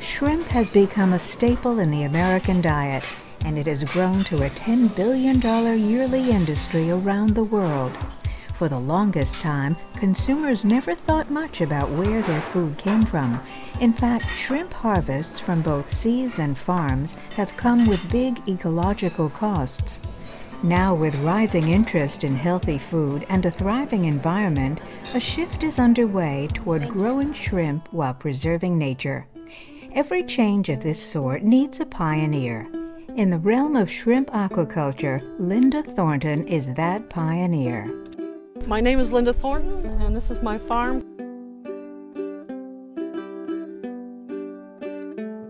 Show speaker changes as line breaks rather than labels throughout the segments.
Shrimp has become a staple in the American diet, and it has grown to a $10 billion yearly industry around the world. For the longest time, consumers never thought much about where their food came from. In fact, shrimp harvests from both seas and farms have come with big ecological costs. Now, with rising interest in healthy food and a thriving environment, a shift is underway toward growing shrimp while preserving nature. Every change of this sort needs a pioneer. In the realm of shrimp aquaculture, Linda Thornton is that pioneer.
My name is Linda Thornton, and this is my farm.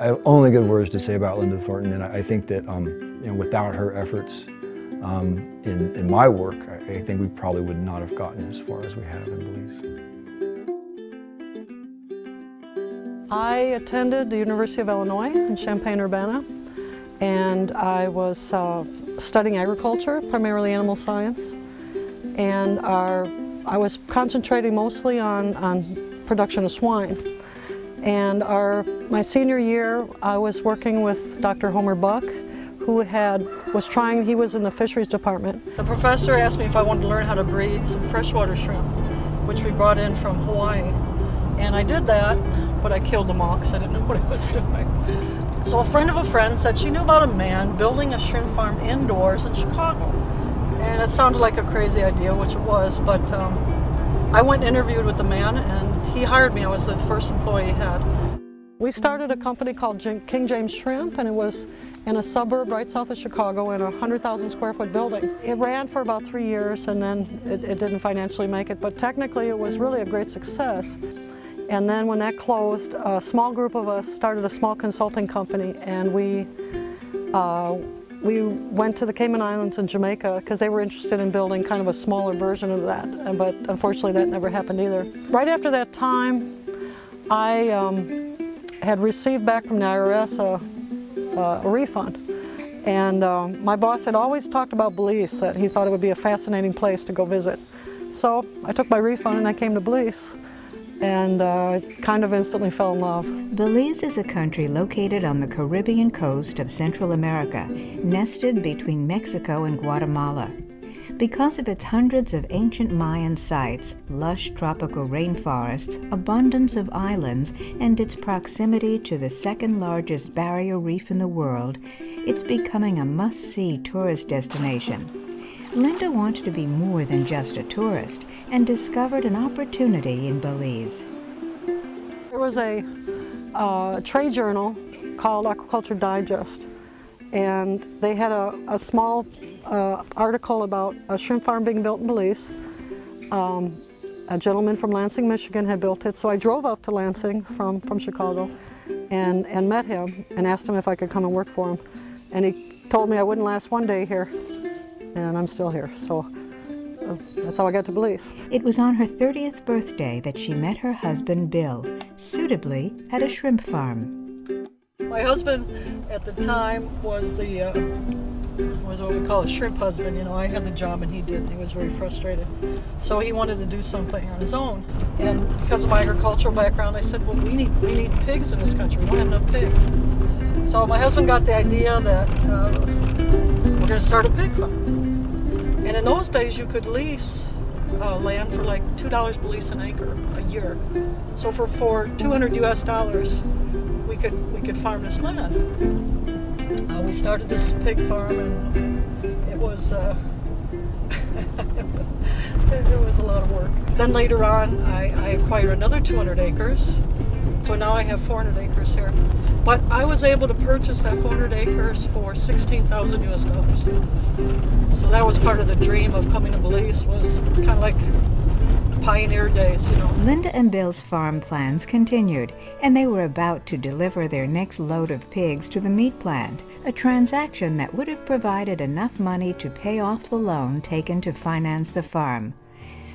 I have only good words to say about Linda Thornton, and I think that um, you know, without her efforts um, in, in, my work, I think we probably would not have gotten as far as we have in
Belize. I attended the University of Illinois in Champaign-Urbana, and I was uh, studying agriculture, primarily animal science and our, I was concentrating mostly on, on production of swine. And our, my senior year, I was working with Dr. Homer Buck, who had, was trying, he was in the fisheries department. The professor asked me if I wanted to learn how to breed some freshwater shrimp, which we brought in from Hawaii. And I did that, but I killed them all because I didn't know what I was doing. So a friend of a friend said she knew about a man building a shrimp farm indoors in Chicago. And it sounded like a crazy idea, which it was, but um, I went and interviewed with the man and he hired me. I was the first employee he had. We started a company called King James Shrimp and it was in a suburb right south of Chicago in a 100,000 square foot building. It ran for about three years and then it, it didn't financially make it, but technically it was really a great success. And then when that closed, a small group of us started a small consulting company and we uh, we went to the Cayman Islands and Jamaica because they were interested in building kind of a smaller version of that, but unfortunately that never happened either. Right after that time, I um, had received back from the IRS a, uh, a refund. And um, my boss had always talked about Belize, that he thought it would be a fascinating place to go visit. So I took my refund and I came to Belize and uh, kind of instantly fell in love.
Belize is a country located on the Caribbean coast of Central America, nested between Mexico and Guatemala. Because of its hundreds of ancient Mayan sites, lush tropical rainforests, abundance of islands, and its proximity to the second largest barrier reef in the world, it's becoming a must-see tourist destination. Linda wanted to be more than just a tourist and discovered an opportunity in Belize.
There was a uh, trade journal called Aquaculture Digest, and they had a, a small uh, article about a shrimp farm being built in Belize. Um, a gentleman from Lansing, Michigan had built it, so I drove up to Lansing from, from Chicago and, and met him and asked him if I could come and work for him. And he told me I wouldn't last one day here and I'm still here. So uh, that's how I got to Belize.
It was on her 30th birthday that she met her husband, Bill, suitably at a shrimp farm.
My husband at the time was the uh, was what we call a shrimp husband. You know, I had the job and he didn't. He was very frustrated. So he wanted to do something on his own. And because of my agricultural background, I said, well, we need we need pigs in this country. We don't have enough pigs. So my husband got the idea that uh, we're going to start a pig farm. And in those days, you could lease uh, land for like two dollars per lease an acre a year. So for for 200 U.S. dollars, we could we could farm this land. We started this pig farm, and it was uh, it, was a lot of work. Then later on, I, I acquired another 200 acres. So now I have 400 acres here. But I was able to purchase that 400 acres for 16,000 US dollars. So that was part of the dream of coming to Belize was kind of like pioneer days, you know.
Linda and Bill's farm plans continued, and they were about to deliver their next load of pigs to the meat plant, a transaction that would have provided enough money to pay off the loan taken to finance the farm.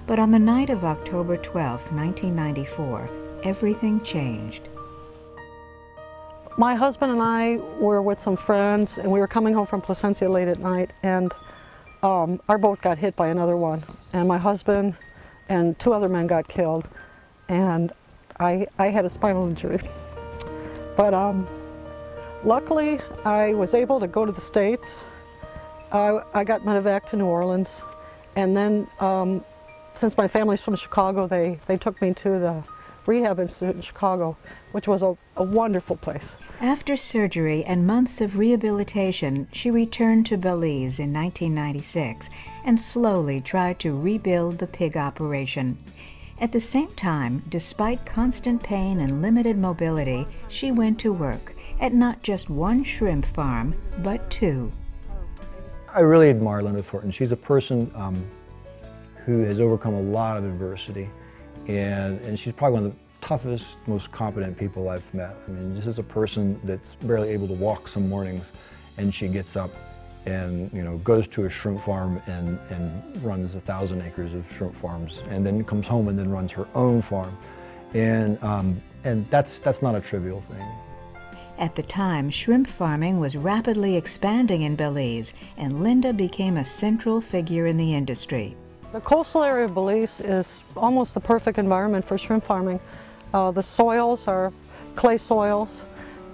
But on the night of October 12, 1994, everything changed.
My husband and I were with some friends, and we were coming home from Placencia late at night, and um, our boat got hit by another one. And my husband and two other men got killed, and I, I had a spinal injury. But um, luckily, I was able to go to the States. I, I got medevac to New Orleans, and then um, since my family's from Chicago, they, they took me to the Rehab Institute in Chicago, which was a, a wonderful place.
After surgery and months of rehabilitation, she returned to Belize in 1996 and slowly tried to rebuild the pig operation. At the same time, despite constant pain and limited mobility, she went to work at not just one shrimp farm, but two.
I really admire Linda Thornton. She's a person um, who has overcome a lot of adversity, and, and she's probably one of the toughest, most competent people I've met. I mean, this is a person that's barely able to walk some mornings, and she gets up and you know goes to a shrimp farm and, and runs a thousand acres of shrimp farms, and then comes home and then runs her own farm, and um, and that's that's not a trivial thing.
At the time, shrimp farming was rapidly expanding in Belize, and Linda became a central figure in the industry.
The coastal area of Belize is almost the perfect environment for shrimp farming. Uh, the soils are clay soils.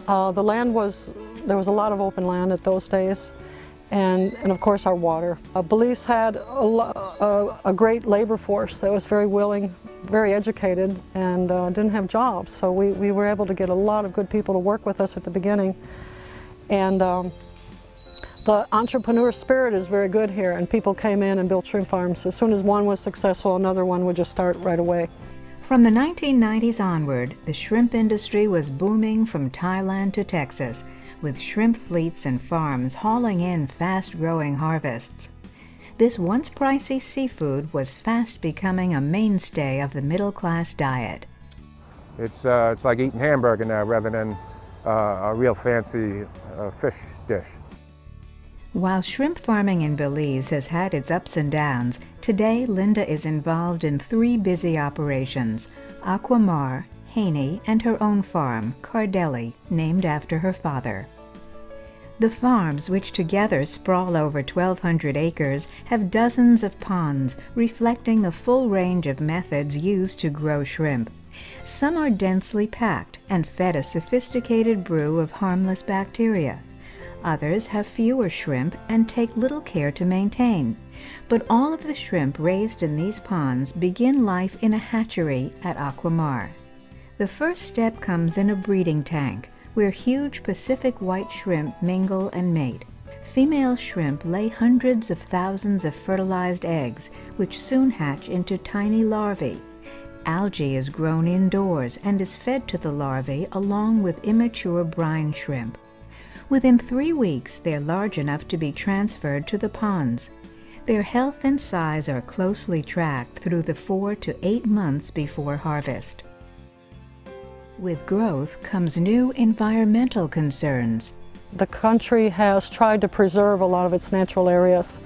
Uh, the land was, there was a lot of open land at those days. And, and of course our water. Uh, Belize had a, a, a, great labor force that was very willing, very educated, and uh, didn't have jobs. So we, we were able to get a lot of good people to work with us at the beginning. And um, the entrepreneur spirit is very good here, and people came in and built shrimp farms. As soon as one was successful, another one would just start right away.
From the 1990s onward, the shrimp industry was booming from Thailand to Texas, with shrimp fleets and farms hauling in fast-growing harvests. This once pricey seafood was fast becoming a mainstay of the middle-class diet.
It's, uh, it's like eating hamburger now rather than uh, a real fancy uh, fish dish.
While shrimp farming in Belize has had its ups and downs, today Linda is involved in three busy operations Aquamar, Haney, and her own farm, Cardelli, named after her father. The farms, which together sprawl over 1,200 acres, have dozens of ponds, reflecting the full range of methods used to grow shrimp. Some are densely packed and fed a sophisticated brew of harmless bacteria. Others have fewer shrimp and take little care to maintain. But all of the shrimp raised in these ponds begin life in a hatchery at Aquamar. The first step comes in a breeding tank, where huge Pacific white shrimp mingle and mate. Female shrimp lay hundreds of thousands of fertilized eggs, which soon hatch into tiny larvae. Algae is grown indoors and is fed to the larvae along with immature brine shrimp. Within three weeks, they're large enough to be transferred to the ponds. Their health and size are closely tracked through the four to eight months before harvest. With growth comes new environmental concerns.
The country has tried to preserve a lot of its natural areas.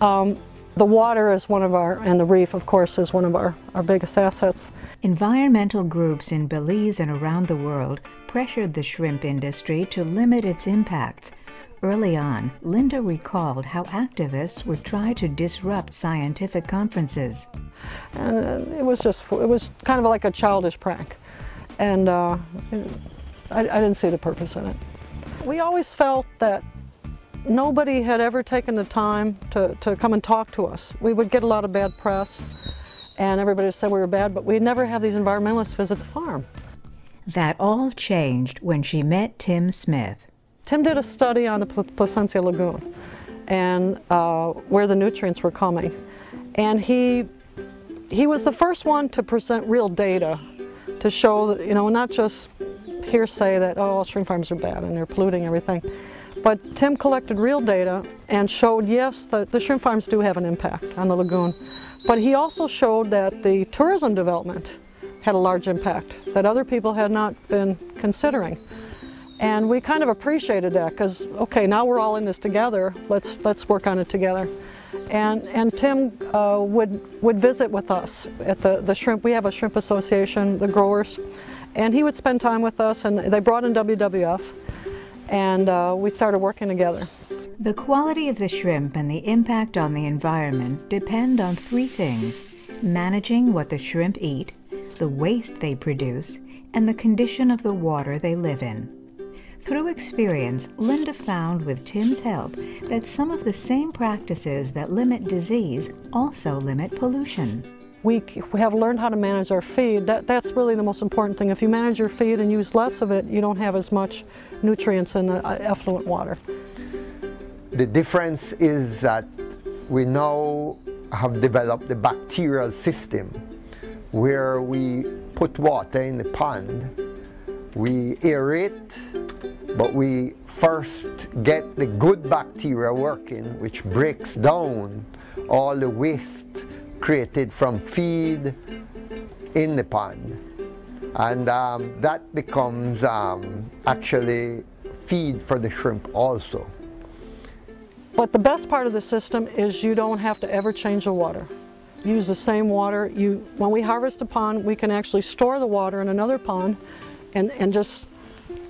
Um, the water is one of our, and the reef, of course, is one of our, our biggest assets.
Environmental groups in Belize and around the world pressured the shrimp industry to limit its impacts. Early on, Linda recalled how activists would try to disrupt scientific conferences.
And it was just, it was kind of like a childish prank. And uh, I, I didn't see the purpose in it. We always felt that nobody had ever taken the time to, to come and talk to us. We would get a lot of bad press and everybody said we were bad, but we'd never have these environmentalists visit the farm.
That all changed when she met Tim Smith.
Tim did a study on the Placencia Lagoon and uh, where the nutrients were coming. And he, he was the first one to present real data to show that, you know, not just hearsay that, oh, all shrimp farms are bad and they're polluting everything. But Tim collected real data and showed, yes, that the shrimp farms do have an impact on the lagoon. But he also showed that the tourism development had a large impact that other people had not been considering. And we kind of appreciated that because, okay, now we're all in this together, let's, let's work on it together. And, and Tim uh, would, would visit with us at the, the shrimp, we have a shrimp association, the growers, and he would spend time with us and they brought in WWF and uh, we started working together.
The quality of the shrimp and the impact on the environment depend on three things managing what the shrimp eat, the waste they produce, and the condition of the water they live in. Through experience, Linda found with Tim's help that some of the same practices that limit disease also limit pollution.
We, we have learned how to manage our feed. That, that's really the most important thing. If you manage your feed and use less of it, you don't have as much nutrients in the uh, effluent water.
The difference is that we now have developed the bacterial system where we put water in the pond, we aerate, but we first get the good bacteria working, which breaks down all the waste created from feed in the pond. And um, that becomes um, actually feed for the shrimp also.
But the best part of the system is you don't have to ever change the water. Use the same water. You, when we harvest a pond, we can actually store the water in another pond and, and just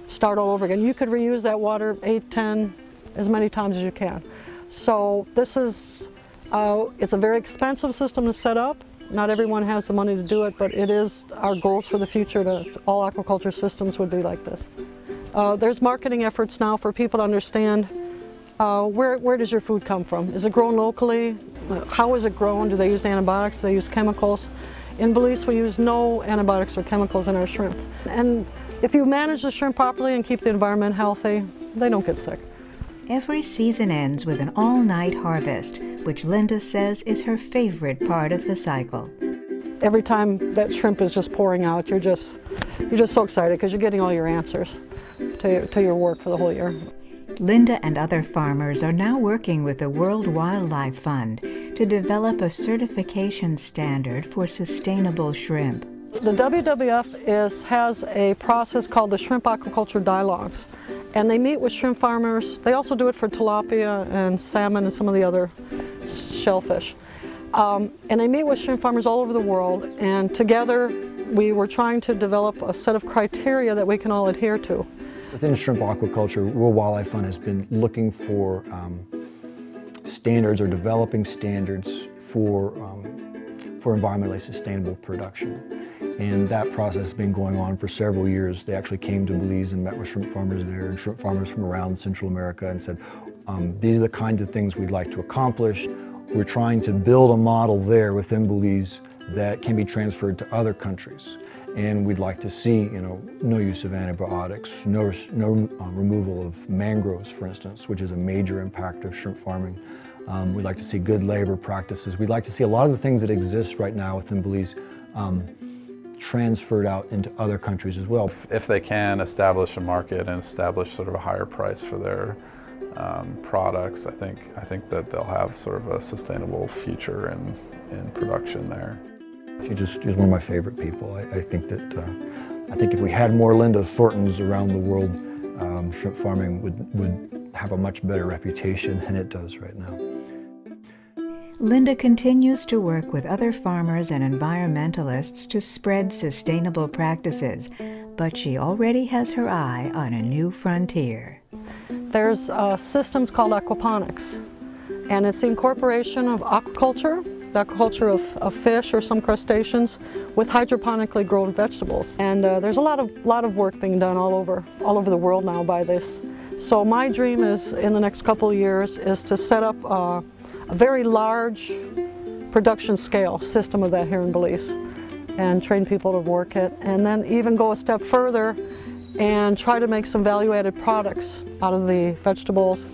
start all over again. You could reuse that water 8, 10, as many times as you can. So this is, uh, it's a very expensive system to set up. Not everyone has the money to do it, but it is our goals for the future to all aquaculture systems would be like this. Uh, there's marketing efforts now for people to understand uh, where, where does your food come from? Is it grown locally? How is it grown? Do they use antibiotics? Do they use chemicals? In Belize, we use no antibiotics or chemicals in our shrimp. And if you manage the shrimp properly and keep the environment healthy, they don't get sick.
Every season ends with an all-night harvest, which Linda says is her favorite part of the cycle.
Every time that shrimp is just pouring out, you're just, you're just so excited because you're getting all your answers to, to your work for the whole year.
Linda and other farmers are now working with the World Wildlife Fund to develop a certification standard for sustainable shrimp.
The WWF is, has a process called the Shrimp Aquaculture Dialogues, and they meet with shrimp farmers. They also do it for tilapia and salmon and some of the other shellfish. Um, and they meet with shrimp farmers all over the world, and together we were trying to develop a set of criteria that we can all adhere to.
Within shrimp aquaculture, World Wildlife Fund has been looking for um, standards or developing standards for, um, for environmentally sustainable production. And that process has been going on for several years. They actually came to Belize and met with shrimp farmers there and shrimp farmers from around Central America and said, um, these are the kinds of things we'd like to accomplish. We're trying to build a model there within Belize that can be transferred to other countries and we'd like to see, you know, no use of antibiotics, no, no uh, removal of mangroves, for instance, which is a major impact of shrimp farming. Um, we'd like to see good labor practices. We'd like to see a lot of the things that exist right now within Belize um, transferred out into other countries as well.
If they can establish a market and establish sort of a higher price for their um, products, I think, I think that they'll have sort of a sustainable future in, in production there.
She just is one of my favorite people. I, I think that uh, I think if we had more Linda Thorntons around the world, um, shrimp farming would, would have a much better reputation than it does right now.
Linda continues to work with other farmers and environmentalists to spread sustainable practices, but she already has her eye on a new frontier.
There's uh, systems called aquaponics, and it's the incorporation of aquaculture the aquaculture of, of, fish or some crustaceans with hydroponically grown vegetables. And uh, there's a lot of, lot of work being done all over, all over the world now by this. So my dream is, in the next couple years, is to set up uh, a very large production scale system of that here in Belize and train people to work it. And then even go a step further and try to make some value-added products out of the vegetables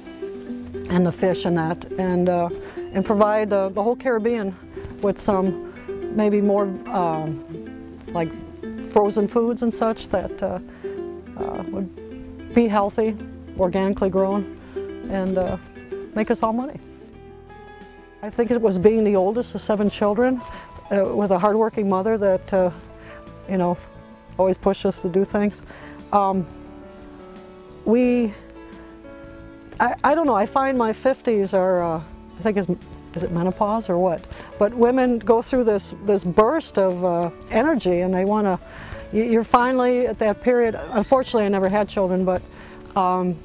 and the fish and that. And uh, and provide the, the whole Caribbean with some maybe more um, like frozen foods and such that uh, uh, would be healthy, organically grown, and uh, make us all money. I think it was being the oldest of seven children uh, with a hardworking mother that, uh, you know, always pushed us to do things. Um, we, I, I don't know, I find my 50s are uh, I think is, is it menopause or what? But women go through this, this burst of uh, energy and they want to, you're finally at that period, unfortunately I never had children, but um,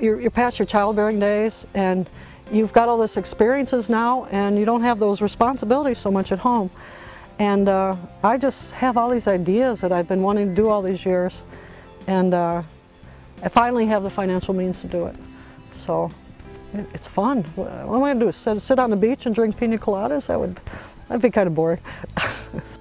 you're, you're past your childbearing days and you've got all this experiences now and you don't have those responsibilities so much at home. And uh, I just have all these ideas that I've been wanting to do all these years. And uh, I finally have the financial means to do it. So it's fun. What am I going to do? Sit, sit on the beach and drink pina coladas? That would that'd be kind of boring.